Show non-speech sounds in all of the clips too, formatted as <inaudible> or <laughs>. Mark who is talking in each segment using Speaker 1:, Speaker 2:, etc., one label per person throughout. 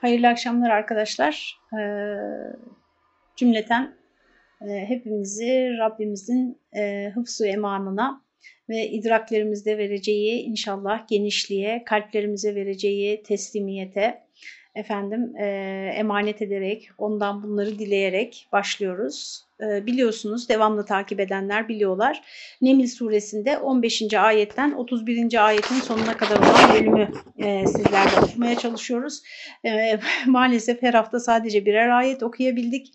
Speaker 1: Hayırlı akşamlar arkadaşlar. Ee, cümleten e, hepimizi Rabbimizin e, hıfzu emanına ve idraklerimizde vereceği inşallah genişliğe, kalplerimize vereceği teslimiyete efendim e, emanet ederek, ondan bunları dileyerek başlıyoruz. E, biliyorsunuz, devamlı takip edenler biliyorlar. Neml suresinde 15. ayetten 31. ayetin sonuna kadar olan bölümü e, sizlerle okumaya çalışıyoruz. E, <laughs> maalesef her hafta sadece birer ayet okuyabildik.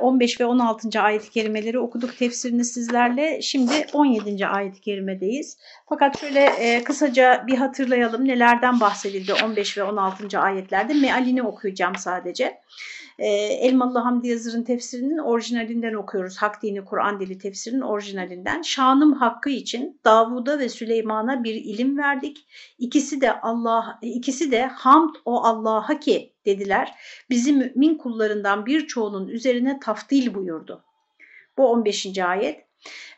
Speaker 1: 15 ve 16. ayet-i kerimeleri okuduk tefsirini sizlerle. Şimdi 17. ayet-i kerimedeyiz. Fakat şöyle kısaca bir hatırlayalım nelerden bahsedildi 15 ve 16. ayetlerde. Mealini okuyacağım sadece. Elmalı Hamdi Yazır'ın tefsirinin orijinalinden okuyoruz. Hak Dini Kur'an Dili tefsirinin orijinalinden. Şanım hakkı için Davud'a ve Süleyman'a bir ilim verdik. İkisi de Allah ikisi de hamd o Allah'a ki dediler. Bizi mümin kullarından birçoğunun üzerine taftil buyurdu. Bu 15. ayet.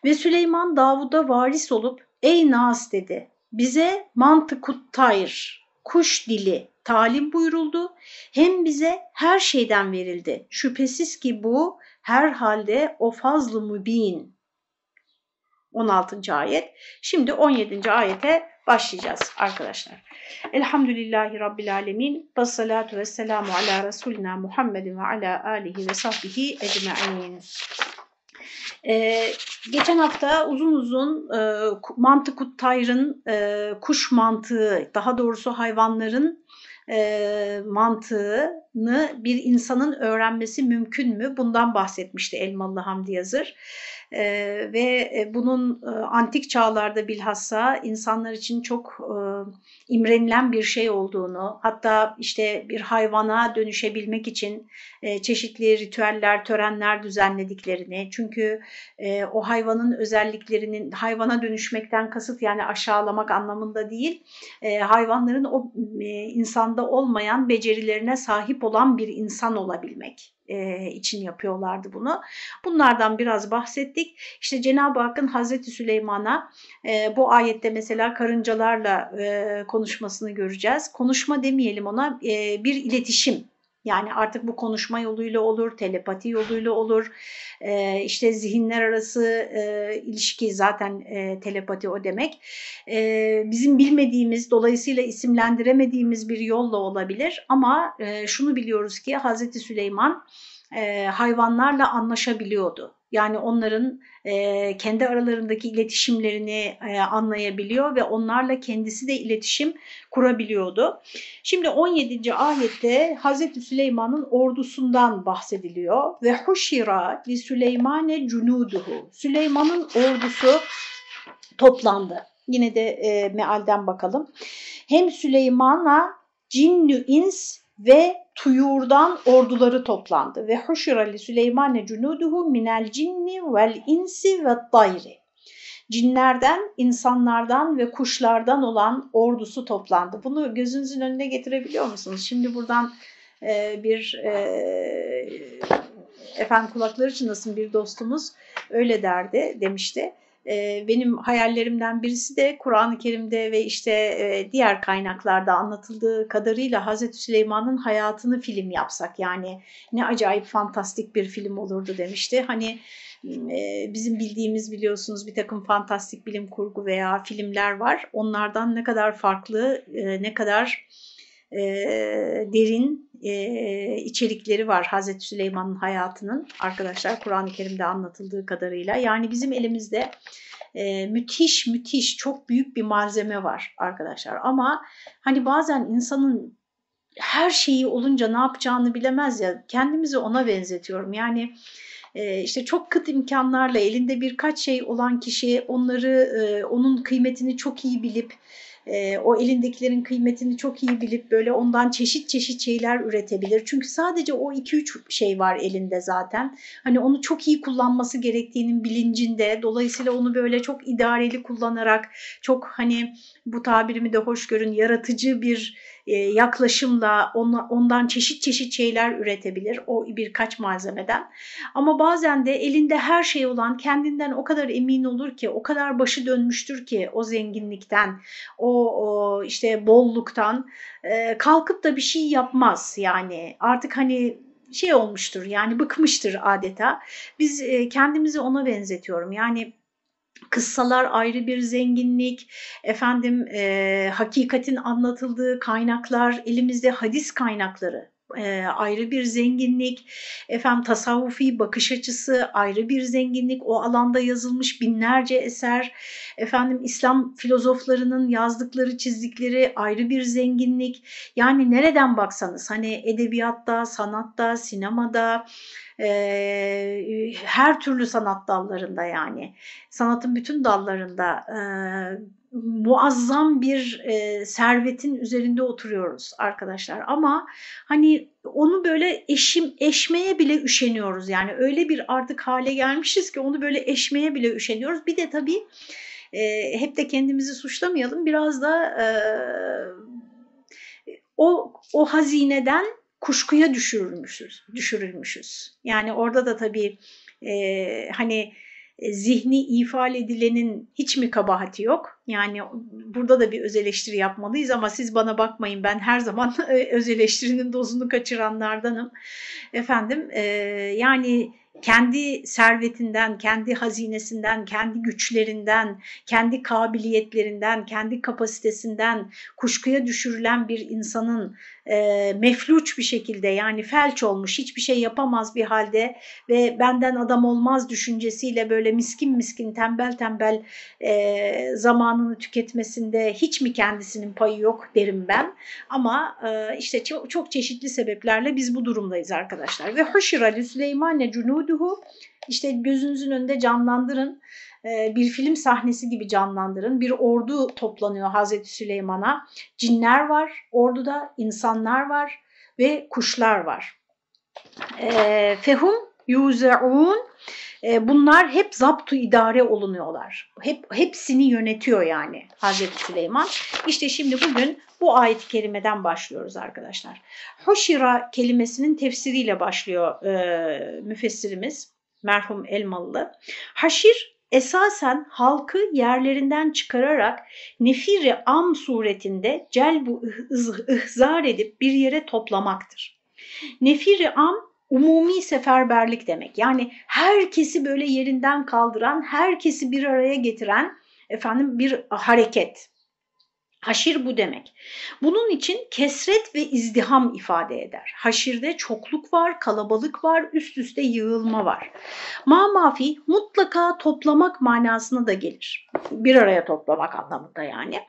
Speaker 1: Ve Süleyman Davud'a varis olup ey Nas dedi bize mantıkut tayr, kuş dili talim buyuruldu. Hem bize her şeyden verildi. Şüphesiz ki bu her halde o fazlı mübin. 16. ayet. Şimdi 17. ayete başlayacağız arkadaşlar. Elhamdülillahi Rabbil Alemin. Ve salatu ve selamu ala Resulina Muhammedin ve ala alihi ve sahbihi ecma'in. Ee, geçen hafta uzun uzun e, mantıkut tayrın e, kuş mantığı, daha doğrusu hayvanların e, mantığını bir insanın öğrenmesi mümkün mü? Bundan bahsetmişti Elmalı Hamdi Yazır. E, ve bunun e, antik çağlarda bilhassa insanlar için çok e, imrenilen bir şey olduğunu, hatta işte bir hayvana dönüşebilmek için e, çeşitli ritüeller, törenler düzenlediklerini, çünkü e, o hayvanın özelliklerinin hayvana dönüşmekten kasıt yani aşağılamak anlamında değil, e, hayvanların o e, insanda olmayan becerilerine sahip olan bir insan olabilmek e, için yapıyorlardı bunu. Bunlardan biraz bahsettik. İşte Cenab-ı Hakk'ın Hazreti Süleyman'a e, bu ayette mesela karıncalarla e, konuşmasını göreceğiz. Konuşma demeyelim ona e, bir iletişim yani artık bu konuşma yoluyla olur, telepati yoluyla olur, e, işte zihinler arası e, ilişki zaten e, telepati o demek. E, bizim bilmediğimiz, dolayısıyla isimlendiremediğimiz bir yolla olabilir ama e, şunu biliyoruz ki Hazreti Süleyman e, hayvanlarla anlaşabiliyordu. Yani onların e, kendi aralarındaki iletişimlerini e, anlayabiliyor ve onlarla kendisi de iletişim kurabiliyordu. Şimdi 17. ayette Hazreti Süleyman'ın ordusundan bahsediliyor. Ve huşira li Süleymane cunuduhu. Süleyman'ın ordusu toplandı. Yine de e, mealden bakalım. Hem Süleyman'a cinnü ins ve tuyurdan orduları toplandı. Ve huşira li Süleymane cunuduhu minel cinni vel insi ve dayri. Cinlerden, insanlardan ve kuşlardan olan ordusu toplandı. Bunu gözünüzün önüne getirebiliyor musunuz? Şimdi buradan e, bir e, efendim kulakları çınlasın bir dostumuz öyle derdi demişti benim hayallerimden birisi de Kur'an-ı Kerim'de ve işte diğer kaynaklarda anlatıldığı kadarıyla Hazreti Süleyman'ın hayatını film yapsak yani ne acayip fantastik bir film olurdu demişti. Hani bizim bildiğimiz biliyorsunuz bir takım fantastik bilim kurgu veya filmler var. Onlardan ne kadar farklı, ne kadar derin içerikleri var Hazreti Süleyman'ın hayatının arkadaşlar Kur'an-ı Kerim'de anlatıldığı kadarıyla. Yani bizim elimizde e, müthiş müthiş çok büyük bir malzeme var arkadaşlar. Ama hani bazen insanın her şeyi olunca ne yapacağını bilemez ya kendimizi ona benzetiyorum. Yani işte çok kıt imkanlarla elinde birkaç şey olan kişi onları onun kıymetini çok iyi bilip e, o elindekilerin kıymetini çok iyi bilip böyle ondan çeşit çeşit şeyler üretebilir. Çünkü sadece o 2-3 şey var elinde zaten. Hani onu çok iyi kullanması gerektiğinin bilincinde. Dolayısıyla onu böyle çok idareli kullanarak çok hani bu tabirimi de hoş görün yaratıcı bir yaklaşımla ondan çeşit çeşit şeyler üretebilir o birkaç malzemeden. Ama bazen de elinde her şey olan kendinden o kadar emin olur ki o kadar başı dönmüştür ki o zenginlikten o, o işte bolluktan e, kalkıp da bir şey yapmaz yani artık hani şey olmuştur yani bıkmıştır adeta. Biz e, kendimizi ona benzetiyorum yani kıssalar ayrı bir zenginlik, efendim e, hakikatin anlatıldığı kaynaklar, elimizde hadis kaynakları e, ayrı bir zenginlik, efendim tasavvufi bakış açısı ayrı bir zenginlik, o alanda yazılmış binlerce eser, efendim İslam filozoflarının yazdıkları, çizdikleri ayrı bir zenginlik. Yani nereden baksanız hani edebiyatta, sanatta, sinemada, e, her türlü sanat dallarında yani. Sanatın bütün dallarında e, muazzam bir e, servetin üzerinde oturuyoruz arkadaşlar. Ama hani onu böyle eşim eşmeye bile üşeniyoruz. Yani öyle bir artık hale gelmişiz ki onu böyle eşmeye bile üşeniyoruz. Bir de tabii e, hep de kendimizi suçlamayalım. Biraz da e, o o hazineden kuşkuya düşürülmüşüz düşürülmüşüz. Yani orada da tabii e, hani e, zihni ifade edilenin hiç mi kabahati yok? Yani burada da bir öz eleştiri yapmalıyız ama siz bana bakmayın ben her zaman <laughs> öz eleştirinin dozunu kaçıranlardanım. Efendim e, yani kendi servetinden, kendi hazinesinden, kendi güçlerinden, kendi kabiliyetlerinden, kendi kapasitesinden kuşkuya düşürülen bir insanın e, mefluç bir şekilde yani felç olmuş hiçbir şey yapamaz bir halde ve benden adam olmaz düşüncesiyle böyle miskin miskin tembel tembel e, zamanını tüketmesinde hiç mi kendisinin payı yok derim ben ama e, işte çok, çok çeşitli sebeplerle biz bu durumdayız arkadaşlar ve haşira Süleymane cunuduhu işte gözünüzün önünde canlandırın e, bir film sahnesi gibi canlandırın. Bir ordu toplanıyor Hazreti Süleyman'a. Cinler var orduda, insanlar var ve kuşlar var. E, fehum yuze'un e, bunlar hep zaptu idare olunuyorlar. Hep hepsini yönetiyor yani Hazreti Süleyman. İşte şimdi bugün bu ayet-i kerimeden başlıyoruz arkadaşlar. Hoşira kelimesinin tefsiriyle başlıyor e, müfessirimiz merhum Elmalı. Haşir esasen halkı yerlerinden çıkararak nefiri am suretinde celbu ihzar edip bir yere toplamaktır. Nefiri am umumi seferberlik demek. Yani herkesi böyle yerinden kaldıran, herkesi bir araya getiren efendim bir hareket. Haşir bu demek. Bunun için kesret ve izdiham ifade eder. Haşirde çokluk var, kalabalık var, üst üste yığılma var. Ma mafi mutlaka toplamak manasına da gelir. Bir araya toplamak anlamında yani.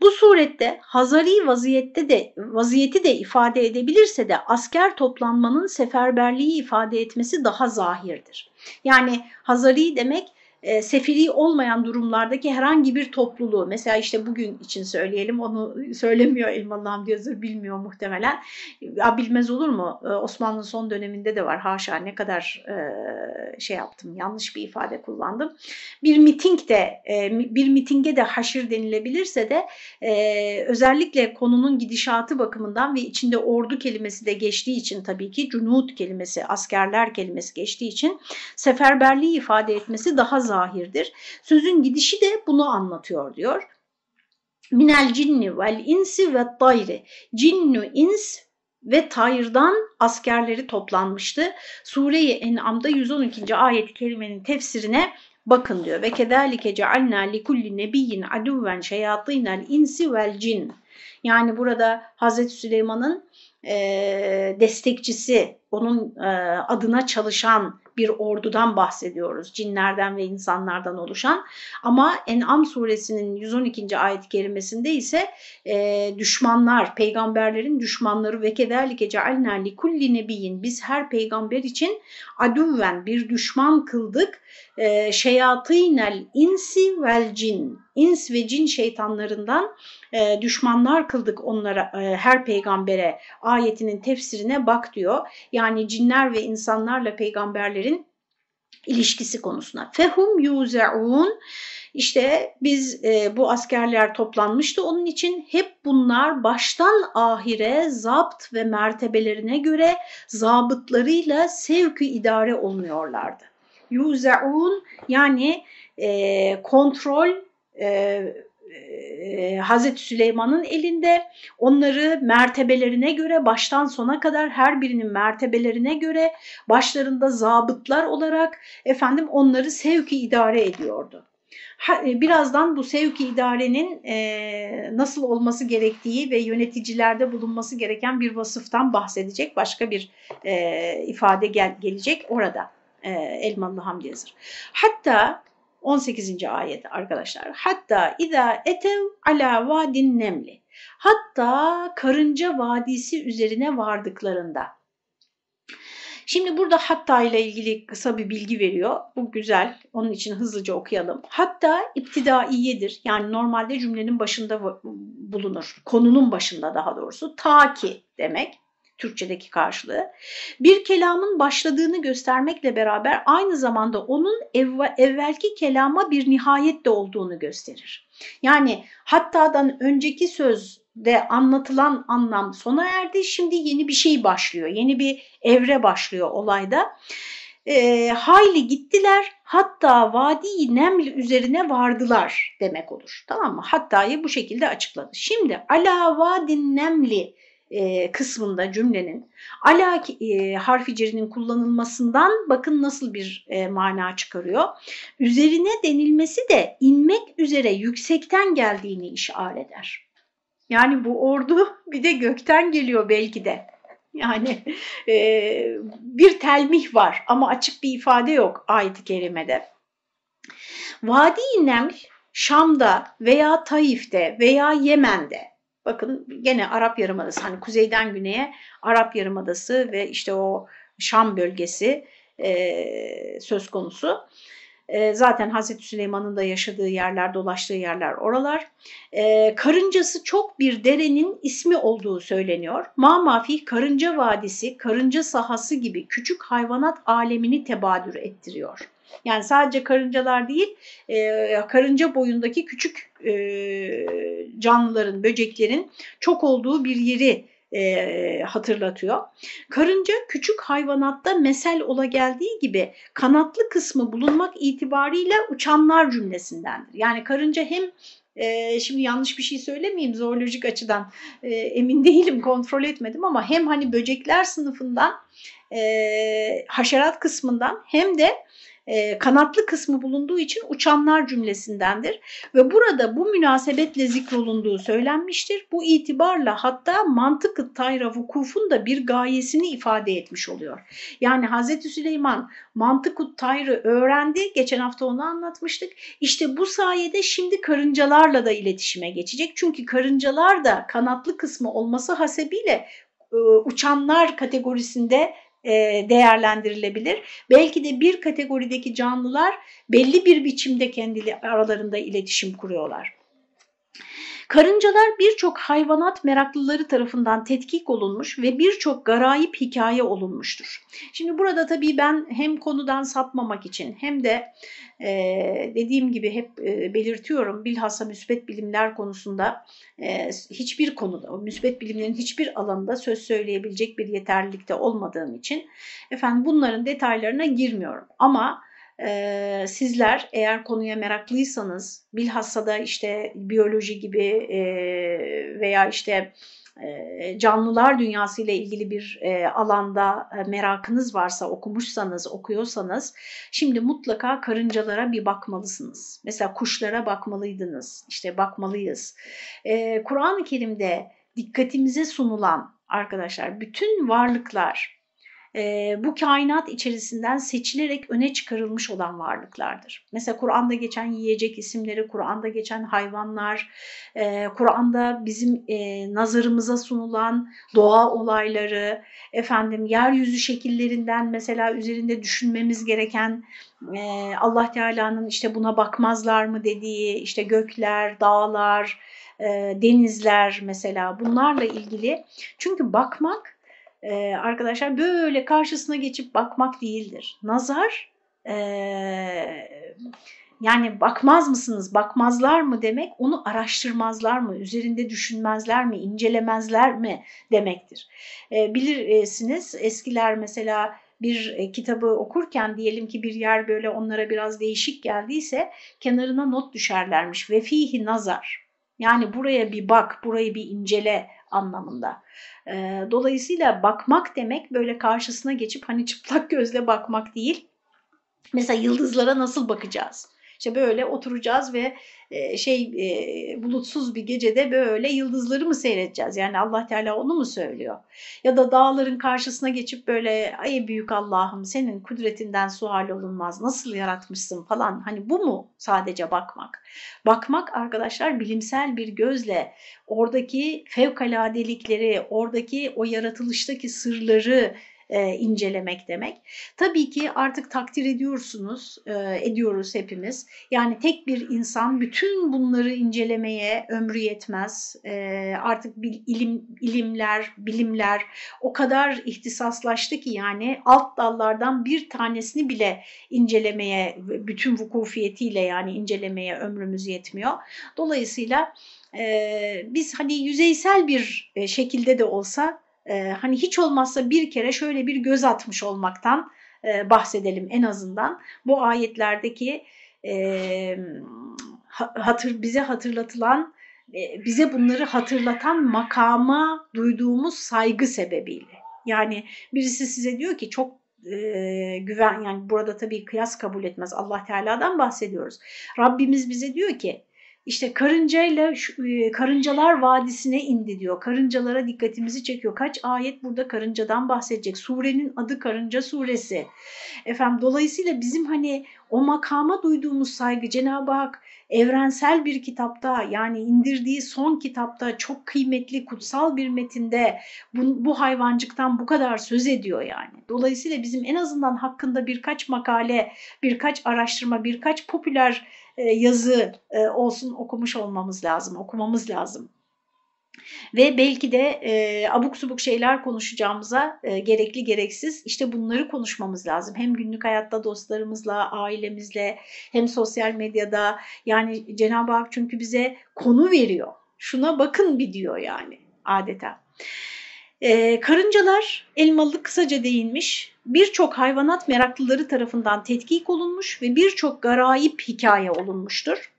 Speaker 1: Bu surette hazari vaziyette de vaziyeti de ifade edebilirse de asker toplanmanın seferberliği ifade etmesi daha zahirdir. Yani hazari demek e, seferi olmayan durumlardaki herhangi bir topluluğu mesela işte bugün için söyleyelim onu söylemiyor Elmalı Hamdi Yazır bilmiyor muhtemelen. Ya bilmez olur mu? E, Osmanlı son döneminde de var haşa ne kadar e, şey yaptım yanlış bir ifade kullandım. Bir miting de e, bir mitinge de haşir denilebilirse de e, özellikle konunun gidişatı bakımından ve içinde ordu kelimesi de geçtiği için tabii ki cunut kelimesi askerler kelimesi geçtiği için seferberliği ifade etmesi daha zahirdir. Sözün gidişi de bunu anlatıyor diyor. Minel cinni vel insi ve tayri. Cinnu ins ve Tayr'dan askerleri toplanmıştı. Sure-i En'am'da 112. ayet-i kerimenin tefsirine bakın diyor. Ve kedalike cealna li kulli nebiyyin aduven şeyatinel insi vel cin. Yani burada Hazreti Süleyman'ın e, destekçisi, onun e, adına çalışan bir ordudan bahsediyoruz. Cinlerden ve insanlardan oluşan. Ama En'am suresinin 112. ayet-i kerimesinde ise e, düşmanlar, peygamberlerin düşmanları ve kederlike cealna li kulli nebiyin biz her peygamber için adüven bir düşman kıldık. E, şeyatînel insi vel cin. İns ve cin şeytanlarından e, düşmanlar kıldık onlara e, her peygambere ayetinin tefsirine bak diyor. Yani cinler ve insanlarla peygamberlerin ilişkisi konusuna. Fehum yuze'un işte biz e, bu askerler toplanmıştı onun için hep bunlar baştan ahire zapt ve mertebelerine göre zabıtlarıyla sevkü idare olmuyorlardı. Yuze'un yani e, kontrol e, e, Hazreti Süleyman'ın elinde onları mertebelerine göre baştan sona kadar her birinin mertebelerine göre başlarında zabıtlar olarak efendim onları sevki idare ediyordu. Birazdan bu sevki idarenin nasıl olması gerektiği ve yöneticilerde bulunması gereken bir vasıftan bahsedecek başka bir ifade gel gelecek orada e, Elmalı Hamdi Yazır. Hatta 18. ayet arkadaşlar. Hatta iza etev ala vadin nemli. Hatta karınca vadisi üzerine vardıklarında. Şimdi burada hatta ile ilgili kısa bir bilgi veriyor. Bu güzel. Onun için hızlıca okuyalım. Hatta iptidaiyedir. Yani normalde cümlenin başında bulunur. Konunun başında daha doğrusu. Ta ki demek. Türkçedeki karşılığı. Bir kelamın başladığını göstermekle beraber aynı zamanda onun evvel, evvelki kelama bir nihayet de olduğunu gösterir. Yani hattadan önceki sözde anlatılan anlam sona erdi. Şimdi yeni bir şey başlıyor. Yeni bir evre başlıyor olayda. E, hayli gittiler hatta vadi neml üzerine vardılar demek olur. Tamam mı? Hatta'yı bu şekilde açıkladı. Şimdi ala vadin nemli e, kısmında cümlenin ala e, harfi cerinin kullanılmasından bakın nasıl bir e, mana çıkarıyor. Üzerine denilmesi de inmek üzere yüksekten geldiğini işaret eder. Yani bu ordu <laughs> bir de gökten geliyor belki de. Yani e, bir telmih var ama açık bir ifade yok ayet-i kerimede. Vadi-i Neml Şam'da veya Taif'te veya Yemen'de Bakın gene Arap Yarımadası hani kuzeyden güneye Arap Yarımadası ve işte o Şam bölgesi e, söz konusu. E, zaten Hazreti Süleyman'ın da yaşadığı yerler, dolaştığı yerler oralar. E, karıncası çok bir derenin ismi olduğu söyleniyor. Mamafih Karınca Vadisi, Karınca Sahası gibi küçük hayvanat alemini tebadür ettiriyor. Yani sadece karıncalar değil, e, karınca boyundaki küçük e, canlıların, böceklerin çok olduğu bir yeri e, hatırlatıyor. Karınca küçük hayvanatta mesel ola geldiği gibi kanatlı kısmı bulunmak itibariyle uçanlar cümlesindendir. Yani karınca hem şimdi yanlış bir şey söylemeyeyim zoolojik açıdan emin <laughs> değilim kontrol etmedim ama hem hani böcekler sınıfından e, haşerat kısmından hem de e, kanatlı kısmı bulunduğu için uçanlar cümlesindendir. Ve burada bu münasebetle zikrolunduğu söylenmiştir. Bu itibarla hatta mantık-ı tayra vukufun da bir gayesini ifade etmiş oluyor. Yani Hz. Süleyman mantık-ı tayrı öğrendi. Geçen hafta onu anlatmıştık. İşte bu sayede şimdi karıncalarla da iletişime geçecek. Çünkü karıncalar da kanatlı kısmı olması hasebiyle e, uçanlar kategorisinde değerlendirilebilir. Belki de bir kategorideki canlılar belli bir biçimde kendi aralarında iletişim kuruyorlar. Karıncalar birçok hayvanat meraklıları tarafından tetkik olunmuş ve birçok garayip hikaye olunmuştur. Şimdi burada tabii ben hem konudan sapmamak için hem de e, dediğim gibi hep e, belirtiyorum bilhassa müsbet bilimler konusunda e, hiçbir konuda, müsbet bilimlerin hiçbir alanında söz söyleyebilecek bir yeterlilikte olmadığım için efendim bunların detaylarına girmiyorum. Ama e, sizler eğer konuya meraklıysanız bilhassa da işte biyoloji gibi e, veya işte e, canlılar dünyası ile ilgili bir e, alanda merakınız varsa okumuşsanız okuyorsanız şimdi mutlaka karıncalara bir bakmalısınız. Mesela kuşlara bakmalıydınız işte bakmalıyız. E, Kur'an-ı Kerim'de dikkatimize sunulan arkadaşlar bütün varlıklar e, bu kainat içerisinden seçilerek öne çıkarılmış olan varlıklardır. Mesela Kur'an'da geçen yiyecek isimleri, Kur'an'da geçen hayvanlar, e, Kur'an'da bizim e, nazarımıza sunulan doğa olayları, efendim yeryüzü şekillerinden mesela üzerinde düşünmemiz gereken e, Allah Teala'nın işte buna bakmazlar mı dediği işte gökler, dağlar, e, denizler mesela bunlarla ilgili. Çünkü bakmak e, arkadaşlar böyle karşısına geçip bakmak değildir. Nazar e, yani bakmaz mısınız, bakmazlar mı demek onu araştırmazlar mı, üzerinde düşünmezler mi, incelemezler mi demektir. E, bilirsiniz eskiler mesela bir e, kitabı okurken diyelim ki bir yer böyle onlara biraz değişik geldiyse kenarına not düşerlermiş ve fihi nazar. Yani buraya bir bak, burayı bir incele anlamında. E, dolayısıyla bakmak demek böyle karşısına geçip hani çıplak gözle bakmak değil. Mesela yıldızlara nasıl bakacağız? İşte böyle oturacağız ve e, şey e, bulutsuz bir gecede böyle yıldızları mı seyredeceğiz? Yani Allah Teala onu mu söylüyor? Ya da dağların karşısına geçip böyle ay büyük Allah'ım senin kudretinden sual olunmaz nasıl yaratmışsın falan hani bu mu sadece bakmak? Bakmak arkadaşlar bilimsel bir gözle oradaki fevkaladelikleri, oradaki o yaratılıştaki sırları e, incelemek demek. Tabii ki artık takdir ediyorsunuz, e, ediyoruz hepimiz. Yani tek bir insan bütün bunları incelemeye ömrü yetmez. E, artık bil, ilim, ilimler, bilimler o kadar ihtisaslaştı ki yani alt dallardan bir tanesini bile incelemeye, bütün vukufiyetiyle yani incelemeye ömrümüz yetmiyor. Dolayısıyla e, biz hani yüzeysel bir e, şekilde de olsa e, hani hiç olmazsa bir kere şöyle bir göz atmış olmaktan e, bahsedelim en azından. Bu ayetlerdeki e, hatır bize hatırlatılan e, bize bunları hatırlatan makama duyduğumuz saygı sebebiyle. Yani birisi size diyor ki çok e, güven yani burada tabii kıyas kabul etmez Allah Teala'dan bahsediyoruz. Rabbimiz bize diyor ki işte karıncayla e, karıncalar vadisine indi diyor. Karıncalara dikkatimizi çekiyor. Kaç ayet burada karıncadan bahsedecek. Surenin adı Karınca Suresi. Efendim dolayısıyla bizim hani o makama duyduğumuz saygı Cenab-ı Hak evrensel bir kitapta yani indirdiği son kitapta çok kıymetli kutsal bir metinde bu, bu hayvancıktan bu kadar söz ediyor yani. Dolayısıyla bizim en azından hakkında birkaç makale, birkaç araştırma, birkaç popüler e, yazı e, olsun okumuş olmamız lazım, okumamız lazım. Ve belki de e, abuk subuk şeyler konuşacağımıza e, gerekli gereksiz işte bunları konuşmamız lazım. Hem günlük hayatta dostlarımızla, ailemizle hem sosyal medyada yani Cenab-ı Hak çünkü bize konu veriyor. Şuna bakın bir diyor yani adeta. Ee, karıncalar elmalı kısaca değinmiş, birçok hayvanat meraklıları tarafından tetkik olunmuş ve birçok garayip hikaye olunmuştur.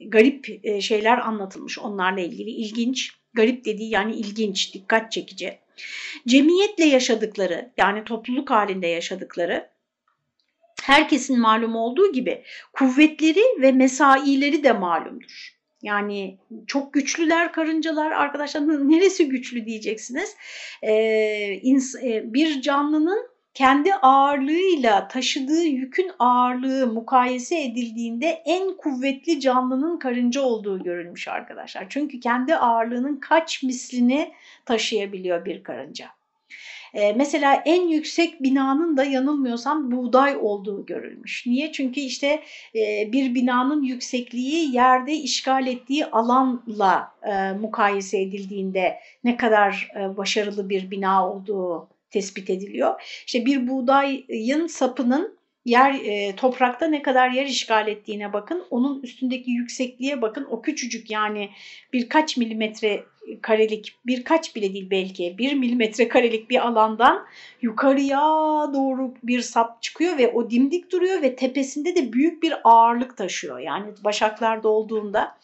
Speaker 1: Garip e, şeyler anlatılmış onlarla ilgili ilginç, garip dediği yani ilginç, dikkat çekici. Cemiyetle yaşadıkları yani topluluk halinde yaşadıkları herkesin malum olduğu gibi kuvvetleri ve mesaileri de malumdur. Yani çok güçlüler karıncalar arkadaşlar neresi güçlü diyeceksiniz. Ee, bir canlının kendi ağırlığıyla taşıdığı yükün ağırlığı mukayese edildiğinde en kuvvetli canlının karınca olduğu görülmüş arkadaşlar. Çünkü kendi ağırlığının kaç mislini taşıyabiliyor bir karınca. E, mesela en yüksek binanın da yanılmıyorsam buğday olduğu görülmüş. Niye? Çünkü işte e, bir binanın yüksekliği yerde işgal ettiği alanla e, mukayese edildiğinde ne kadar e, başarılı bir bina olduğu tespit ediliyor. İşte bir buğdayın sapının yer e, toprakta ne kadar yer işgal ettiğine bakın. Onun üstündeki yüksekliğe bakın. O küçücük yani birkaç milimetre karelik birkaç bile değil belki bir milimetre karelik bir alandan yukarıya doğru bir sap çıkıyor ve o dimdik duruyor ve tepesinde de büyük bir ağırlık taşıyor. Yani başaklarda olduğunda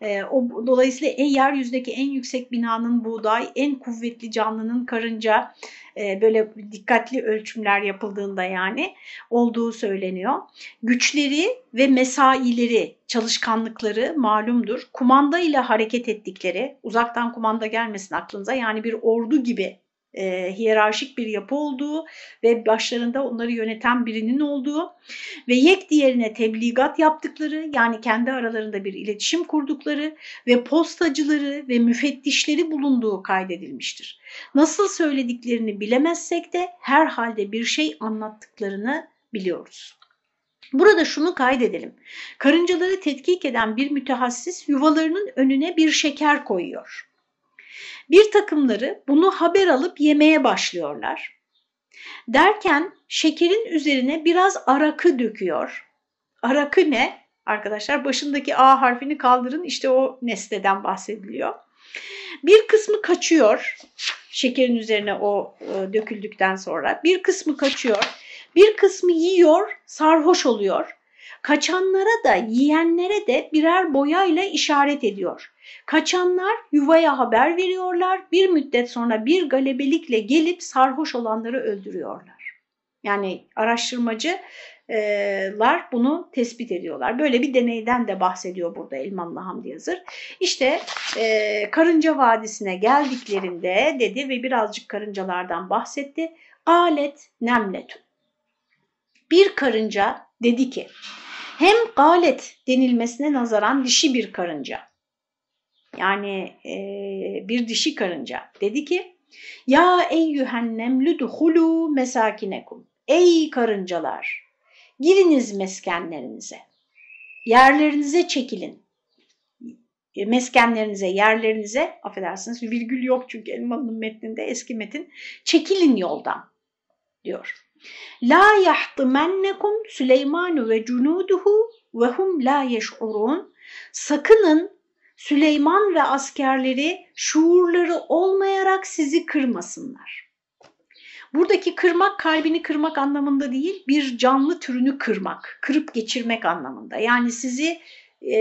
Speaker 1: e, o, dolayısıyla en yeryüzündeki en yüksek binanın buğday, en kuvvetli canlının karınca e, böyle dikkatli ölçümler yapıldığında yani olduğu söyleniyor. Güçleri ve mesaileri, çalışkanlıkları malumdur. Kumanda ile hareket ettikleri, uzaktan kumanda gelmesin aklınıza yani bir ordu gibi e, hiyerarşik bir yapı olduğu ve başlarında onları yöneten birinin olduğu ve yek diğerine tebligat yaptıkları yani kendi aralarında bir iletişim kurdukları ve postacıları ve müfettişleri bulunduğu kaydedilmiştir. Nasıl söylediklerini bilemezsek de herhalde bir şey anlattıklarını biliyoruz. Burada şunu kaydedelim. Karıncaları tetkik eden bir mütehassis yuvalarının önüne bir şeker koyuyor. Bir takımları bunu haber alıp yemeye başlıyorlar. Derken şekerin üzerine biraz arakı döküyor. Arakı ne? Arkadaşlar başındaki A harfini kaldırın işte o nesneden bahsediliyor. Bir kısmı kaçıyor şekerin üzerine o e, döküldükten sonra. Bir kısmı kaçıyor. Bir kısmı yiyor, sarhoş oluyor. Kaçanlara da yiyenlere de birer boyayla işaret ediyor. Kaçanlar yuvaya haber veriyorlar. Bir müddet sonra bir galebelikle gelip sarhoş olanları öldürüyorlar. Yani araştırmacılar bunu tespit ediyorlar. Böyle bir deneyden de bahsediyor burada Elmanlı Hamdi Yazır. İşte Karınca Vadisi'ne geldiklerinde dedi ve birazcık karıncalardan bahsetti. Alet nemletun. Bir karınca dedi ki hem galet denilmesine nazaran dişi bir karınca yani e, bir dişi karınca. Dedi ki ya eyyühen nemlü duhulu mesakinekum. Ey karıncalar giriniz meskenlerinize. Yerlerinize çekilin. Meskenlerinize, yerlerinize, affedersiniz virgül yok çünkü Elmalı'nın metninde eski metin, çekilin yoldan diyor. La yahtimennekum Süleymanu ve cunuduhu ve hum la yeş'urun. Sakının Süleyman ve askerleri şuurları olmayarak sizi kırmasınlar. Buradaki kırmak kalbini kırmak anlamında değil, bir canlı türünü kırmak, kırıp geçirmek anlamında. Yani sizi e,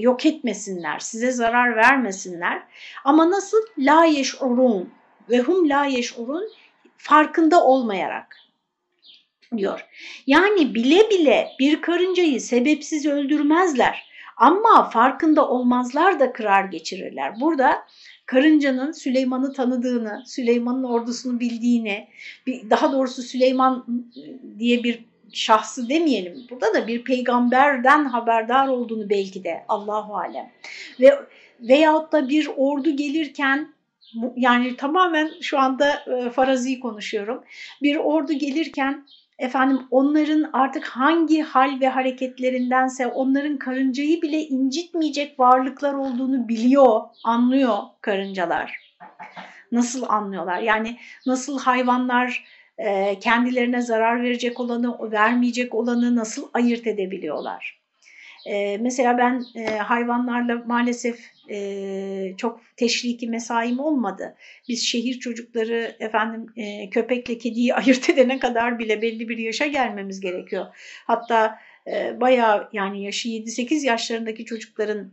Speaker 1: yok etmesinler, size zarar vermesinler. Ama nasıl? La yeş'urun ve hum la yeş'urun farkında olmayarak diyor. Yani bile bile bir karıncayı sebepsiz öldürmezler ama farkında olmazlar da kırar geçirirler. Burada karıncanın Süleyman'ı tanıdığını, Süleyman'ın ordusunu bildiğini, daha doğrusu Süleyman diye bir şahsı demeyelim. Burada da bir peygamberden haberdar olduğunu belki de Allahu alem. Ve veyahut da bir ordu gelirken yani tamamen şu anda e, farazi konuşuyorum. Bir ordu gelirken efendim onların artık hangi hal ve hareketlerindense onların karıncayı bile incitmeyecek varlıklar olduğunu biliyor, anlıyor karıncalar. Nasıl anlıyorlar? Yani nasıl hayvanlar kendilerine zarar verecek olanı, vermeyecek olanı nasıl ayırt edebiliyorlar? E, mesela ben e, hayvanlarla maalesef e, çok teşriki mesaim olmadı. Biz şehir çocukları efendim e, köpekle kediyi <laughs> ayırt edene kadar bile belli bir yaşa gelmemiz gerekiyor. Hatta e, bayağı yani yaşı 7-8 yaşlarındaki çocukların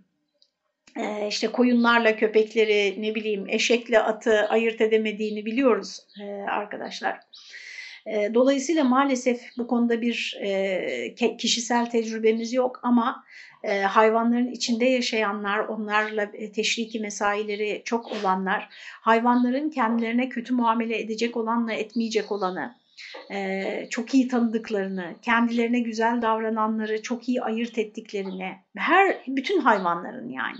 Speaker 1: e, işte koyunlarla köpekleri ne bileyim eşekle atı ayırt edemediğini biliyoruz e, arkadaşlar. Dolayısıyla maalesef bu konuda bir kişisel tecrübemiz yok ama hayvanların içinde yaşayanlar, onlarla teşriki mesaileri çok olanlar, hayvanların kendilerine kötü muamele edecek olanla etmeyecek olanı, çok iyi tanıdıklarını, kendilerine güzel davrananları çok iyi ayırt ettiklerini, her bütün hayvanların yani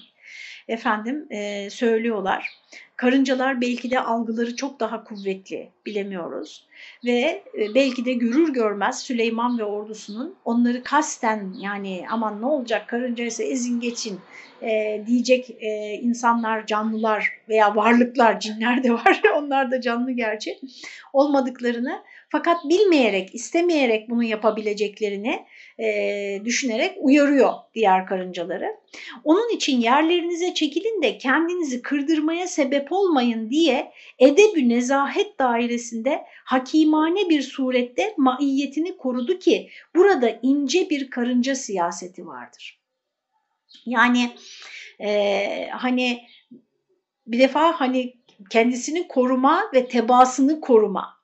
Speaker 1: efendim e, söylüyorlar. Karıncalar belki de algıları çok daha kuvvetli bilemiyoruz ve e, belki de görür görmez Süleyman ve ordusunun onları kasten yani aman ne olacak karınca ise ezin geçin e, diyecek e, insanlar, canlılar veya varlıklar, cinler de var <laughs> onlar da canlı gerçi olmadıklarını fakat bilmeyerek, istemeyerek bunu yapabileceklerini e, düşünerek uyarıyor diğer karıncaları. Onun için yerlerinize çekilin de kendinizi kırdırmaya sebep olmayın diye edebü nezahet dairesinde hakimane bir surette maiyetini korudu ki burada ince bir karınca siyaseti vardır. Yani e, hani bir defa hani kendisini koruma ve tebaasını koruma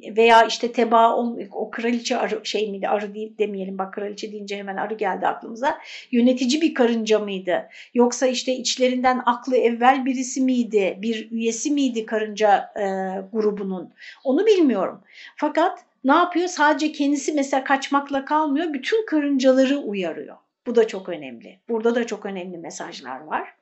Speaker 1: veya işte teba o kraliçe arı şey miydi arı değil demeyelim bak kraliçe deyince hemen arı geldi aklımıza. Yönetici bir karınca mıydı? Yoksa işte içlerinden aklı evvel birisi miydi bir üyesi miydi karınca e, grubunun? Onu bilmiyorum. Fakat ne yapıyor? Sadece kendisi mesela kaçmakla kalmıyor bütün karıncaları uyarıyor. Bu da çok önemli. Burada da çok önemli mesajlar var.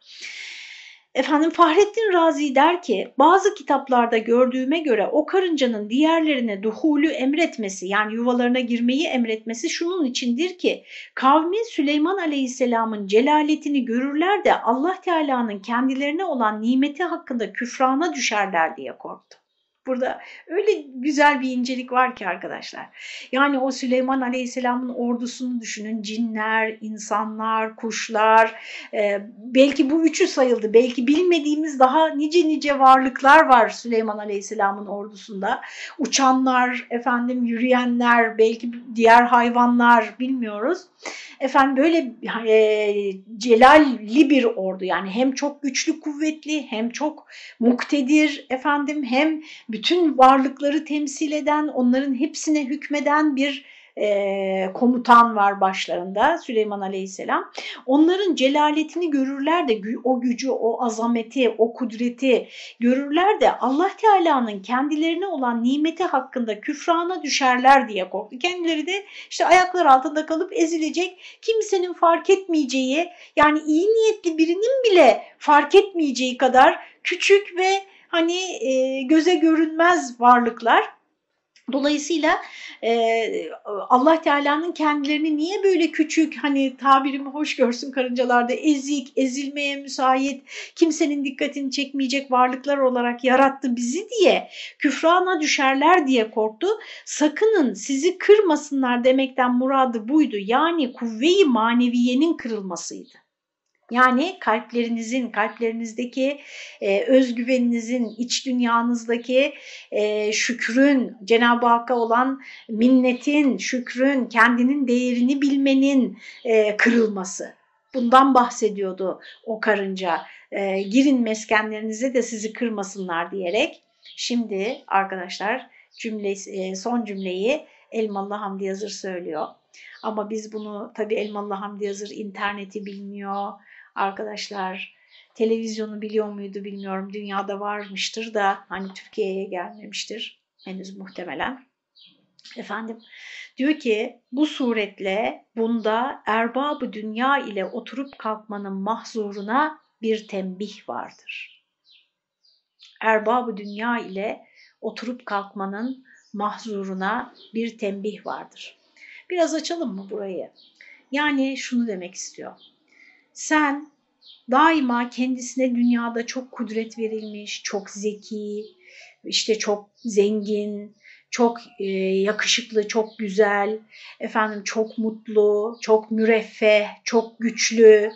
Speaker 1: Efendim Fahrettin Razi der ki bazı kitaplarda gördüğüme göre o karıncanın diğerlerine duhulü emretmesi yani yuvalarına girmeyi emretmesi şunun içindir ki kavmi Süleyman Aleyhisselam'ın celaletini görürler de Allah Teala'nın kendilerine olan nimeti hakkında küfrana düşerler diye korktu. Burada öyle güzel bir incelik var ki arkadaşlar. Yani o Süleyman Aleyhisselam'ın ordusunu düşünün. Cinler, insanlar, kuşlar, e, belki bu üçü sayıldı. Belki bilmediğimiz daha nice nice varlıklar var Süleyman Aleyhisselam'ın ordusunda. Uçanlar, efendim yürüyenler, belki diğer hayvanlar bilmiyoruz. Efendim böyle e, celalli bir ordu yani hem çok güçlü kuvvetli hem çok muktedir efendim hem bütün varlıkları temsil eden onların hepsine hükmeden bir e, komutan var başlarında Süleyman Aleyhisselam. Onların celaletini görürler de o gücü, o azameti, o kudreti görürler de Allah Teala'nın kendilerine olan nimeti hakkında küfrana düşerler diye korktu. Kendileri de işte ayaklar altında kalıp ezilecek, kimsenin fark etmeyeceği yani iyi niyetli birinin bile fark etmeyeceği kadar küçük ve hani e, göze görünmez varlıklar Dolayısıyla e, Allah Teala'nın kendilerini niye böyle küçük hani tabirimi hoş görsün karıncalarda ezik, ezilmeye müsait, kimsenin dikkatini çekmeyecek varlıklar olarak yarattı bizi diye küfrana düşerler diye korktu. Sakının sizi kırmasınlar demekten muradı buydu. Yani kuvve-i maneviyenin kırılmasıydı. Yani kalplerinizin, kalplerinizdeki e, özgüveninizin, iç dünyanızdaki e, şükrün, Cenab-ı Hakk'a olan minnetin, şükrün, kendinin değerini bilmenin e, kırılması. Bundan bahsediyordu o karınca. E, girin meskenlerinize de sizi kırmasınlar diyerek. Şimdi arkadaşlar cümle, e, son cümleyi Elmalı Hamdi Yazır söylüyor. Ama biz bunu tabii Elmalı Hamdi Yazır interneti bilmiyor, arkadaşlar televizyonu biliyor muydu bilmiyorum. Dünyada varmıştır da hani Türkiye'ye gelmemiştir henüz muhtemelen. Efendim diyor ki bu suretle bunda erbabı dünya ile oturup kalkmanın mahzuruna bir tembih vardır. Erbabı dünya ile oturup kalkmanın mahzuruna bir tembih vardır. Biraz açalım mı burayı? Yani şunu demek istiyor sen daima kendisine dünyada çok kudret verilmiş, çok zeki, işte çok zengin, çok e, yakışıklı, çok güzel, efendim çok mutlu, çok müreffeh, çok güçlü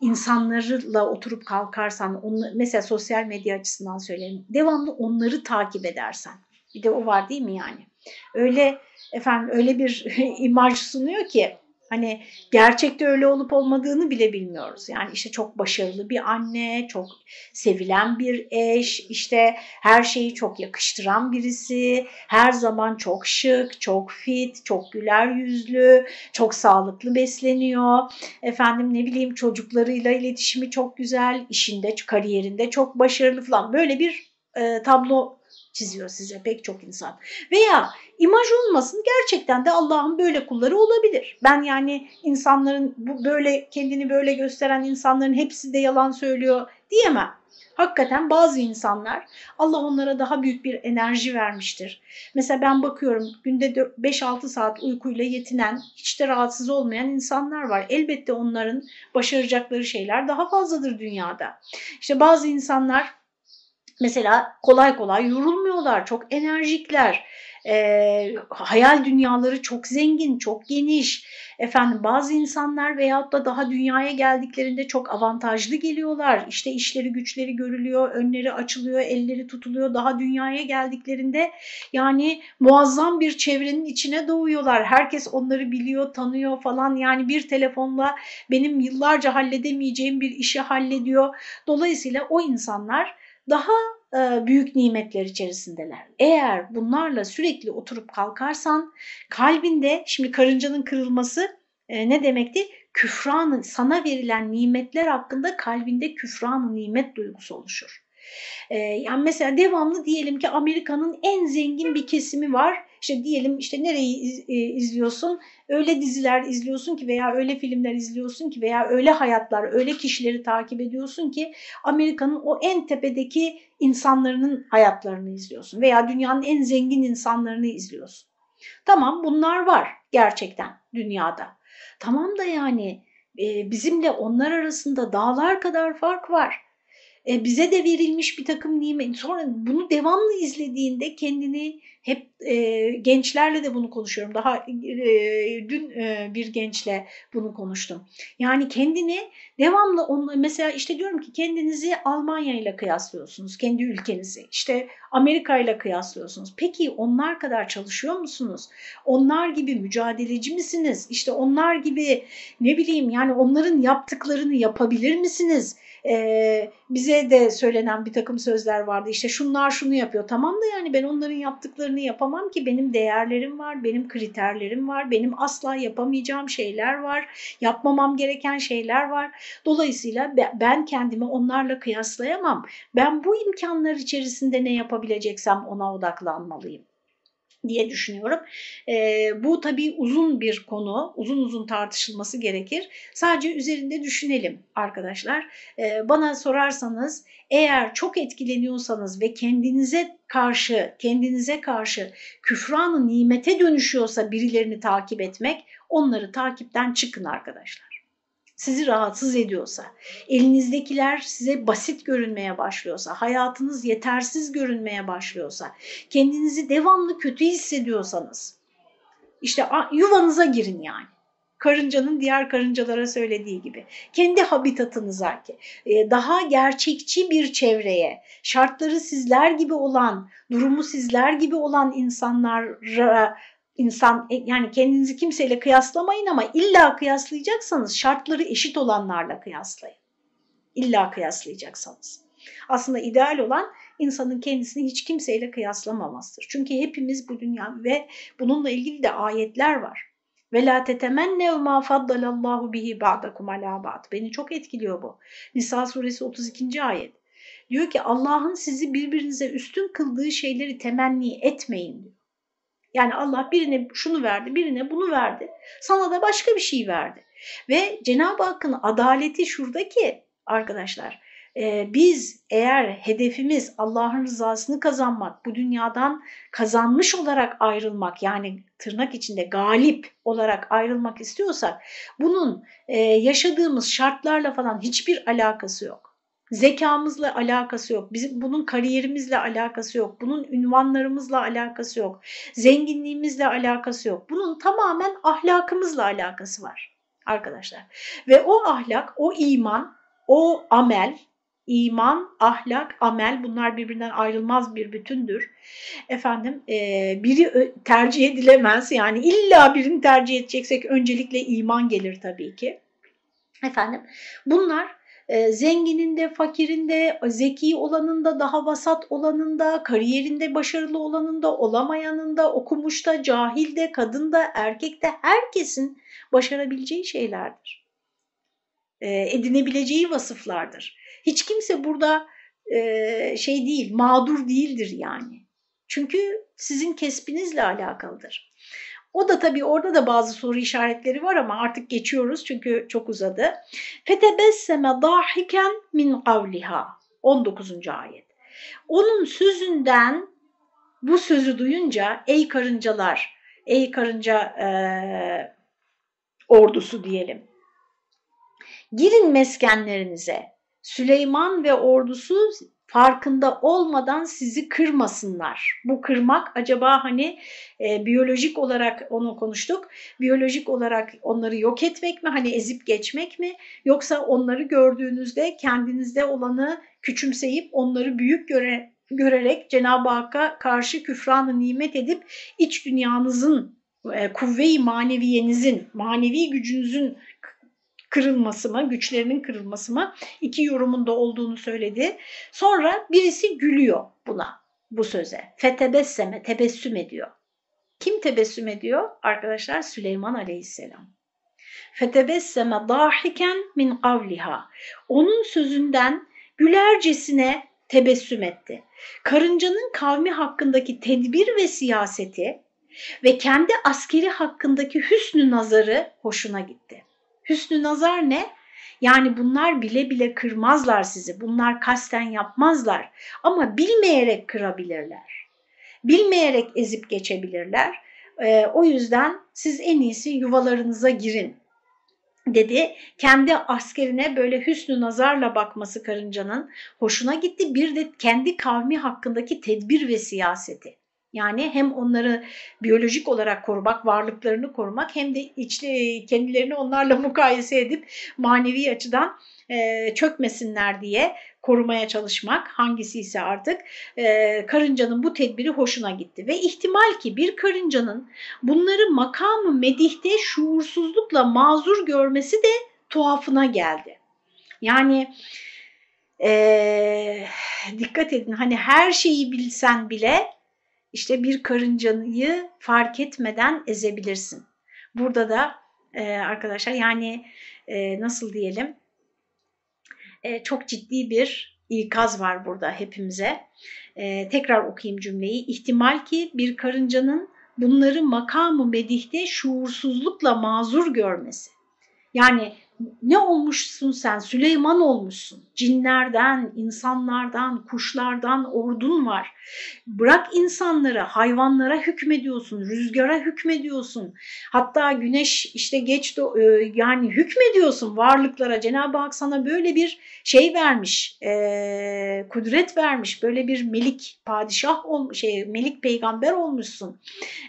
Speaker 1: insanlarla oturup kalkarsan, mesela sosyal medya açısından söyleyeyim, devamlı onları takip edersen, bir de o var değil mi yani? Öyle efendim öyle bir <laughs> imaj sunuyor ki Hani gerçekte öyle olup olmadığını bile bilmiyoruz. Yani işte çok başarılı bir anne, çok sevilen bir eş, işte her şeyi çok yakıştıran birisi, her zaman çok şık, çok fit, çok güler yüzlü, çok sağlıklı besleniyor. Efendim ne bileyim çocuklarıyla iletişimi çok güzel, işinde, kariyerinde çok başarılı falan. Böyle bir e, tablo çiziyor size pek çok insan. Veya imaj olmasın gerçekten de Allah'ın böyle kulları olabilir. Ben yani insanların bu böyle kendini böyle gösteren insanların hepsi de yalan söylüyor diyemem. Hakikaten bazı insanlar Allah onlara daha büyük bir enerji vermiştir. Mesela ben bakıyorum günde 5-6 saat uykuyla yetinen, hiç de rahatsız olmayan insanlar var. Elbette onların başaracakları şeyler daha fazladır dünyada. İşte bazı insanlar mesela kolay kolay yorulmuyorlar, çok enerjikler e, hayal dünyaları çok zengin, çok geniş. Efendim bazı insanlar veyahut da daha dünyaya geldiklerinde çok avantajlı geliyorlar. İşte işleri güçleri görülüyor, önleri açılıyor, elleri tutuluyor. Daha dünyaya geldiklerinde yani muazzam bir çevrenin içine doğuyorlar. Herkes onları biliyor, tanıyor falan. Yani bir telefonla benim yıllarca halledemeyeceğim bir işi hallediyor. Dolayısıyla o insanlar daha e, büyük nimetler içerisindeler. Eğer bunlarla sürekli oturup kalkarsan kalbinde şimdi karıncanın kırılması e, ne demekti? Küfranı sana verilen nimetler hakkında kalbinde küfranı nimet duygusu oluşur. E, yani mesela devamlı diyelim ki Amerika'nın en zengin bir kesimi var. İşte diyelim işte nereyi iz, e, izliyorsun? Öyle diziler izliyorsun ki veya öyle filmler izliyorsun ki veya öyle hayatlar, öyle kişileri takip ediyorsun ki Amerika'nın o en tepedeki insanların hayatlarını izliyorsun veya dünyanın en zengin insanlarını izliyorsun. Tamam bunlar var gerçekten dünyada. Tamam da yani e, bizimle onlar arasında dağlar kadar fark var. E, bize de verilmiş bir takım nimet. Sonra bunu devamlı izlediğinde kendini hep e, gençlerle de bunu konuşuyorum. Daha e, dün e, bir gençle bunu konuştum. Yani kendini devamlı onunla mesela işte diyorum ki kendinizi Almanya ile kıyaslıyorsunuz. Kendi ülkenizi. İşte Amerika ile kıyaslıyorsunuz. Peki onlar kadar çalışıyor musunuz? Onlar gibi mücadeleci misiniz? İşte onlar gibi ne bileyim yani onların yaptıklarını yapabilir misiniz? E, bize de söylenen bir takım sözler vardı. İşte şunlar şunu yapıyor. Tamam da yani ben onların yaptıklarını yapamam ki. Benim değerlerim var, benim kriterlerim var, benim asla yapamayacağım şeyler var, yapmamam gereken şeyler var. Dolayısıyla ben kendimi onlarla kıyaslayamam. Ben bu imkanlar içerisinde ne yapabileceksem ona odaklanmalıyım diye düşünüyorum. E, bu tabii uzun bir konu, uzun uzun tartışılması gerekir. Sadece üzerinde düşünelim arkadaşlar. E, bana sorarsanız eğer çok etkileniyorsanız ve kendinize karşı, kendinize karşı küfranı nimete dönüşüyorsa birilerini takip etmek, onları takipten çıkın arkadaşlar sizi rahatsız ediyorsa, elinizdekiler size basit görünmeye başlıyorsa, hayatınız yetersiz görünmeye başlıyorsa, kendinizi devamlı kötü hissediyorsanız, işte yuvanıza girin yani. Karıncanın diğer karıncalara söylediği gibi. Kendi habitatınıza, e, daha gerçekçi bir çevreye, şartları sizler gibi olan, durumu sizler gibi olan insanlara insan e, yani kendinizi kimseyle kıyaslamayın ama illa kıyaslayacaksanız şartları eşit olanlarla kıyaslayın. İlla kıyaslayacaksanız. Aslında ideal olan insanın kendisini hiç kimseyle kıyaslamamasıdır. Çünkü hepimiz bu dünya ve bununla ilgili de ayetler var. Ve la tetemennev ma faddalallahu bihi ba'dakum ala ba'd. Beni çok etkiliyor bu. Nisa suresi 32. ayet. Diyor ki Allah'ın sizi birbirinize üstün kıldığı şeyleri temenni etmeyin diyor. Yani Allah birine şunu verdi, birine bunu verdi. Sana da başka bir şey verdi. Ve Cenab-ı Hakk'ın adaleti şuradaki arkadaşlar. E, biz eğer hedefimiz Allah'ın rızasını kazanmak, bu dünyadan kazanmış olarak ayrılmak yani tırnak içinde galip olarak ayrılmak istiyorsak bunun e, yaşadığımız şartlarla falan hiçbir alakası yok. Zekamızla alakası yok. Bizim bunun kariyerimizle alakası yok. Bunun ünvanlarımızla alakası yok. Zenginliğimizle alakası yok. Bunun tamamen ahlakımızla alakası var arkadaşlar. Ve o ahlak, o iman, o amel, iman, ahlak, amel bunlar birbirinden ayrılmaz bir bütündür. Efendim e, biri tercih edilemez yani illa birini tercih edeceksek öncelikle iman gelir tabii ki. Efendim bunlar e, zengininde, fakirinde, zeki olanında, daha vasat olanında, kariyerinde başarılı olanında, olamayanında, okumuşta, cahilde, kadında, erkekte herkesin başarabileceği şeylerdir. E, edinebileceği vasıflardır. Hiç kimse burada e, şey değil, mağdur değildir yani. Çünkü sizin kesbinizle alakalıdır. O da tabii orada da bazı soru işaretleri var ama artık geçiyoruz çünkü çok uzadı. Fetebesseme dahiken min kavliha 19. ayet. Onun sözünden bu sözü duyunca ey karıncalar, ey karınca e, ordusu diyelim. Girin meskenlerinize. Süleyman ve ordusu farkında olmadan sizi kırmasınlar. Bu kırmak acaba hani e, biyolojik olarak onu konuştuk. Biyolojik olarak onları yok etmek mi? Hani ezip geçmek mi? Yoksa onları gördüğünüzde kendinizde olanı küçümseyip onları büyük göre, görerek Cenab-ı Hakk'a karşı küfranı nimet edip iç dünyanızın e, kuvve-i maneviyenizin, manevi gücünüzün kırılması mı, güçlerinin kırılması mı iki yorumunda olduğunu söyledi. Sonra birisi gülüyor buna, bu söze. Fetebesseme, tebessüm ediyor. Kim tebessüm ediyor? Arkadaşlar Süleyman Aleyhisselam. Fetebesseme dahiken min kavliha. Onun sözünden gülercesine tebessüm etti. Karıncanın kavmi hakkındaki tedbir ve siyaseti ve kendi askeri hakkındaki hüsnü nazarı hoşuna gitti. Hüsnü nazar ne? Yani bunlar bile bile kırmazlar sizi. Bunlar kasten yapmazlar. Ama bilmeyerek kırabilirler. Bilmeyerek ezip geçebilirler. Ee, o yüzden siz en iyisi yuvalarınıza girin. dedi. Kendi askerine böyle hüsnü nazarla bakması karıncanın hoşuna gitti. Bir de kendi kavmi hakkındaki tedbir ve siyaseti. Yani hem onları biyolojik olarak korumak, varlıklarını korumak hem de içli, kendilerini onlarla <laughs> mukayese edip manevi açıdan e, çökmesinler diye korumaya çalışmak hangisi ise artık e, karıncanın bu tedbiri hoşuna gitti. Ve ihtimal ki bir karıncanın bunları makamı medihte şuursuzlukla mazur görmesi de tuhafına geldi. Yani e, dikkat edin hani her şeyi bilsen bile işte bir karıncayı fark etmeden ezebilirsin. Burada da e, arkadaşlar yani e, nasıl diyelim e, çok ciddi bir ikaz var burada hepimize. E, tekrar okuyayım cümleyi. İhtimal ki bir karıncanın bunları makamı medihte şuursuzlukla mazur görmesi. Yani ne olmuşsun sen? Süleyman olmuşsun. Cinlerden, insanlardan, kuşlardan ordun var. Bırak insanları, hayvanlara hükmediyorsun, rüzgara hükmediyorsun. Hatta güneş işte geç do e, yani hükmediyorsun varlıklara. Cenab-ı Hak sana böyle bir şey vermiş, e, kudret vermiş. Böyle bir melik padişah olmuş, şey melik peygamber olmuşsun.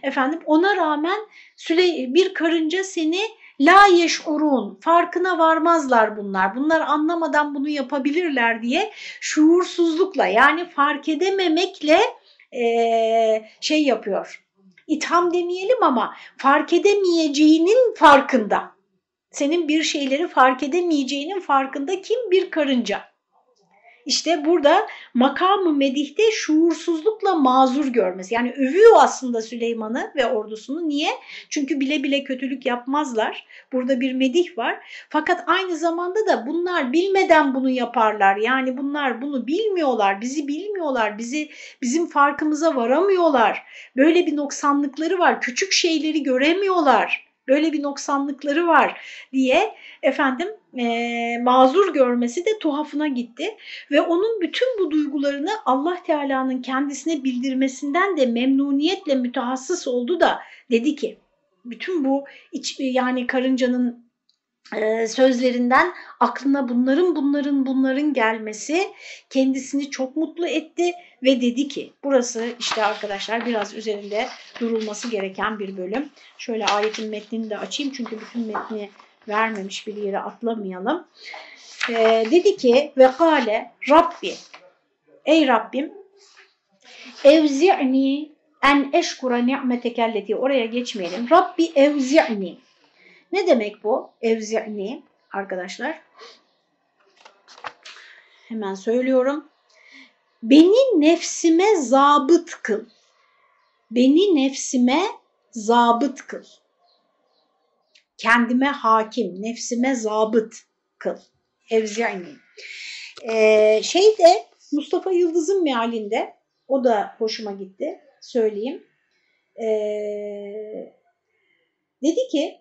Speaker 1: Efendim ona rağmen Süley bir karınca seni La yeş'urun farkına varmazlar bunlar. Bunlar anlamadan bunu yapabilirler diye şuursuzlukla yani fark edememekle e, şey yapıyor. İtham demeyelim ama fark edemeyeceğinin farkında. Senin bir şeyleri fark edemeyeceğinin farkında kim? Bir karınca. İşte burada makamı medihte şuursuzlukla mazur görmesi. Yani övüyor aslında Süleyman'ı ve ordusunu. Niye? Çünkü bile bile kötülük yapmazlar. Burada bir medih var. Fakat aynı zamanda da bunlar bilmeden bunu yaparlar. Yani bunlar bunu bilmiyorlar, bizi bilmiyorlar, bizi bizim farkımıza varamıyorlar. Böyle bir noksanlıkları var. Küçük şeyleri göremiyorlar. Böyle bir noksanlıkları var diye efendim e, mazur görmesi de tuhafına gitti. Ve onun bütün bu duygularını Allah Teala'nın kendisine bildirmesinden de memnuniyetle mütehassıs oldu da dedi ki bütün bu iç, yani karıncanın e, sözlerinden aklına bunların bunların bunların gelmesi kendisini çok mutlu etti ve dedi ki burası işte arkadaşlar biraz üzerinde durulması gereken bir bölüm. Şöyle ayetin metnini de açayım çünkü bütün metni vermemiş bir yere atlamayalım. Ee, dedi ki ve kale Rabbi ey Rabbim evzi'ni en eşkura ni'metekelleti oraya geçmeyelim. Rabbi evzi'ni ne demek bu evzi'ni arkadaşlar? Hemen söylüyorum. Beni nefsime zabıt kıl. Beni nefsime zabıt kıl kendime hakim, nefsime zabıt kıl. Evzi'ni. Ee, şey de Mustafa Yıldız'ın mealinde, o da hoşuma gitti, söyleyeyim. Ee, dedi ki,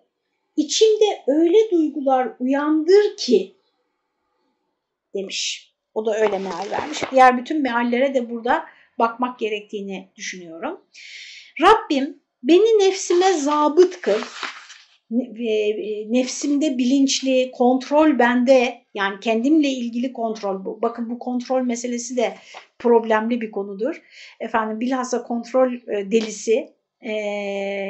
Speaker 1: içimde öyle duygular uyandır ki, demiş. O da öyle meal vermiş. Diğer bütün meallere de burada bakmak gerektiğini düşünüyorum. Rabbim beni nefsime zabıt kıl, e, nefsimde bilinçli, kontrol bende yani kendimle ilgili kontrol bu. Bakın bu kontrol meselesi de problemli bir konudur. Efendim bilhassa kontrol e, delisi e,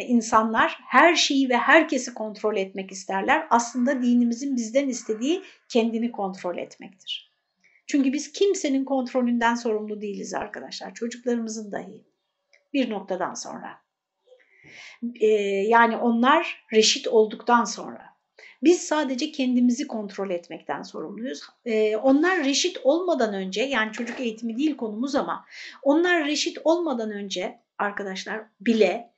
Speaker 1: insanlar her şeyi ve herkesi kontrol etmek isterler. Aslında dinimizin bizden istediği kendini kontrol etmektir. Çünkü biz kimsenin kontrolünden sorumlu değiliz arkadaşlar. Çocuklarımızın dahi bir noktadan sonra e, yani onlar reşit olduktan sonra. Biz sadece kendimizi kontrol etmekten sorumluyuz. Ee, onlar reşit olmadan önce yani çocuk eğitimi değil konumuz ama onlar reşit olmadan önce arkadaşlar bile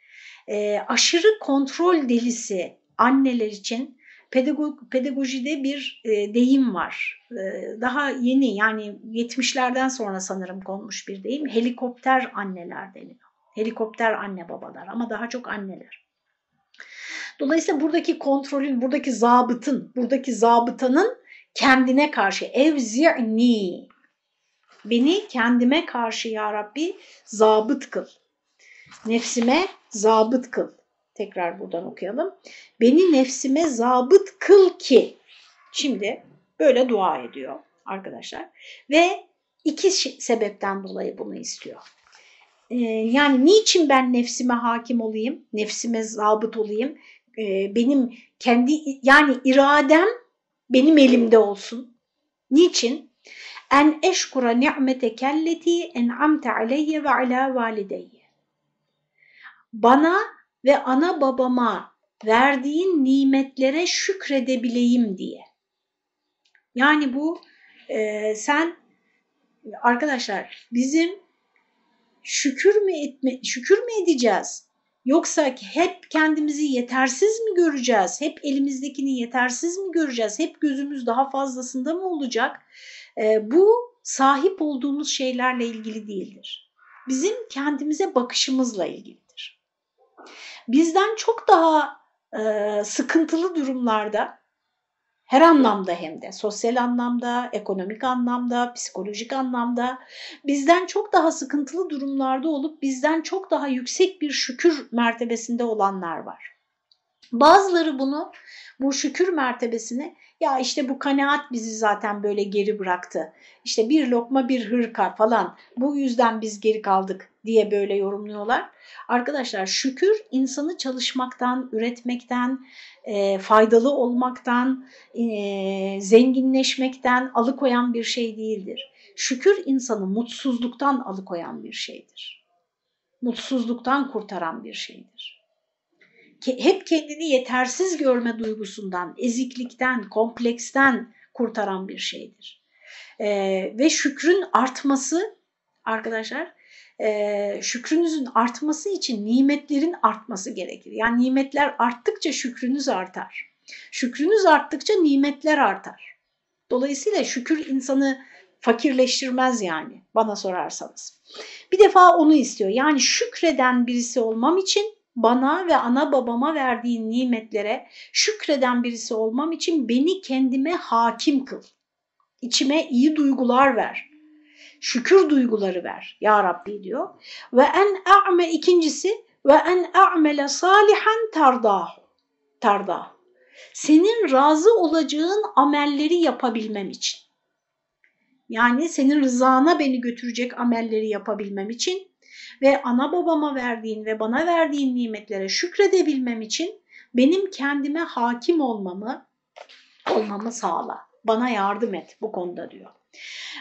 Speaker 1: e, aşırı kontrol delisi anneler için pedagog, pedagojide bir e, deyim var. E, daha yeni yani 70'lerden sonra sanırım konmuş bir deyim. Helikopter anneler deniyor. Helikopter anne babalar ama daha çok anneler. Dolayısıyla buradaki kontrolün, buradaki zabıtın, buradaki zabıtanın kendine karşı evzi'ni beni kendime karşı ya Rabbi zabıt kıl. Nefsime zabıt kıl Tekrar buradan okuyalım. Beni nefsime zabıt kıl ki. Şimdi böyle dua ediyor arkadaşlar. Ve iki sebepten dolayı bunu istiyor. Ee, yani niçin ben nefsime hakim olayım, nefsime zabıt olayım? Ee, benim kendi yani iradem benim elimde olsun. Niçin? En eşkura ni'mete kelleti en'amte aleyye ve ala valideyye. Bana ve ana babama verdiğin nimetlere şükredebileyim diye. Yani bu e, sen arkadaşlar bizim şükür mü etme şükür mü edeceğiz? Yoksa hep kendimizi yetersiz mi göreceğiz? Hep elimizdekini yetersiz mi göreceğiz? Hep gözümüz daha fazlasında mı olacak? E, bu sahip olduğumuz şeylerle ilgili değildir. Bizim kendimize bakışımızla ilgilidir. Bizden çok daha e, sıkıntılı durumlarda her anlamda hem de sosyal anlamda, ekonomik anlamda, psikolojik anlamda bizden çok daha sıkıntılı durumlarda olup bizden çok daha yüksek bir şükür mertebesinde olanlar var. Bazıları bunu bu şükür mertebesini ya işte bu kanaat bizi zaten böyle geri bıraktı. İşte bir lokma bir hırka falan bu yüzden biz geri kaldık diye böyle yorumluyorlar. Arkadaşlar şükür insanı çalışmaktan, üretmekten, e, faydalı olmaktan, e, zenginleşmekten alıkoyan bir şey değildir. Şükür insanı mutsuzluktan alıkoyan bir şeydir. Mutsuzluktan kurtaran bir şeydir. Hep kendini yetersiz görme duygusundan, eziklikten, kompleksten kurtaran bir şeydir. E, ve şükrün artması arkadaşlar e, şükrünüzün artması için nimetlerin artması gerekir. Yani nimetler arttıkça şükrünüz artar. Şükrünüz arttıkça nimetler artar. Dolayısıyla şükür insanı fakirleştirmez yani bana sorarsanız. Bir defa onu istiyor. Yani şükreden birisi olmam için bana ve ana babama verdiğin nimetlere şükreden birisi olmam için beni kendime hakim kıl. İçime iyi duygular ver şükür duyguları ver ya Rabbi diyor. Ve en a'me ikincisi ve en a'mele salihan tardah. Tardah. Senin razı olacağın amelleri yapabilmem için. Yani senin rızana beni götürecek amelleri yapabilmem için ve ana babama verdiğin ve bana verdiğin nimetlere şükredebilmem için benim kendime hakim olmamı olmamı sağla. Bana yardım et bu konuda diyor.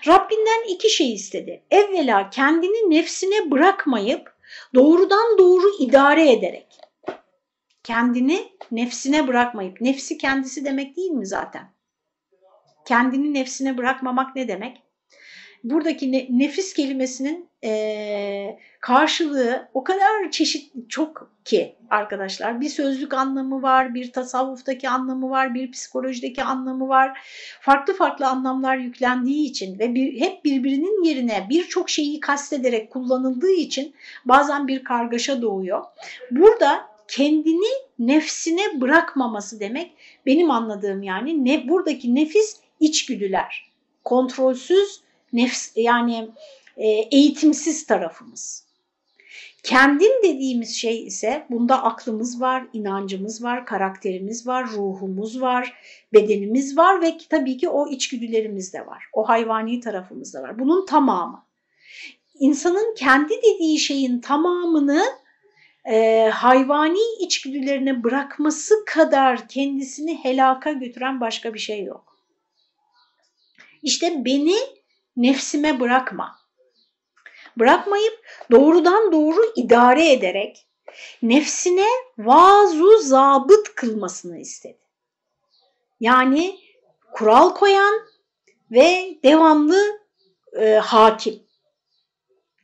Speaker 1: Rabbinden iki şey istedi. Evvela kendini nefsine bırakmayıp doğrudan doğru idare ederek. Kendini nefsine bırakmayıp, nefsi kendisi demek değil mi zaten? Kendini nefsine bırakmamak ne demek? Buradaki ne, nefis kelimesinin e, karşılığı o kadar çeşit çok ki arkadaşlar. Bir sözlük anlamı var, bir tasavvuftaki anlamı var, bir psikolojideki anlamı var. Farklı farklı anlamlar yüklendiği için ve bir, hep birbirinin yerine birçok şeyi kastederek kullanıldığı için bazen bir kargaşa doğuyor. Burada kendini nefsine bırakmaması demek benim anladığım yani ne buradaki nefis içgüdüler, kontrolsüz nefs yani e, eğitimsiz tarafımız. Kendin dediğimiz şey ise bunda aklımız var, inancımız var, karakterimiz var, ruhumuz var, bedenimiz var ve tabii ki o içgüdülerimiz de var. O hayvani tarafımız da var. Bunun tamamı. İnsanın kendi dediği şeyin tamamını e, hayvani içgüdülerine bırakması kadar kendisini helaka götüren başka bir şey yok. İşte beni nefsime bırakma. Bırakmayıp doğrudan doğru idare ederek nefsine vazu zabıt kılmasını istedi. Yani kural koyan ve devamlı e, hakim.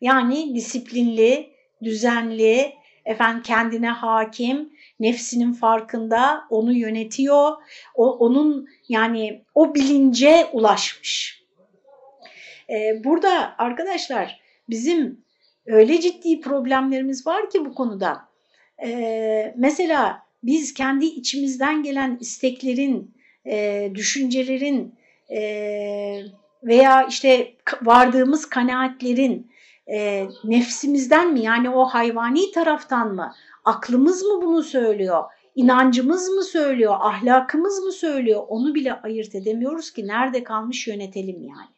Speaker 1: Yani disiplinli, düzenli, efendim kendine hakim, nefsinin farkında, onu yönetiyor. O, onun yani o bilince ulaşmış. Ee, burada arkadaşlar bizim öyle ciddi problemlerimiz var ki bu konuda. Ee, mesela biz kendi içimizden gelen isteklerin, e, düşüncelerin e, veya işte vardığımız kanaatlerin e, nefsimizden mi yani o hayvani taraftan mı? Aklımız mı bunu söylüyor? İnancımız mı söylüyor? Ahlakımız mı söylüyor? Onu bile ayırt edemiyoruz ki nerede kalmış yönetelim yani.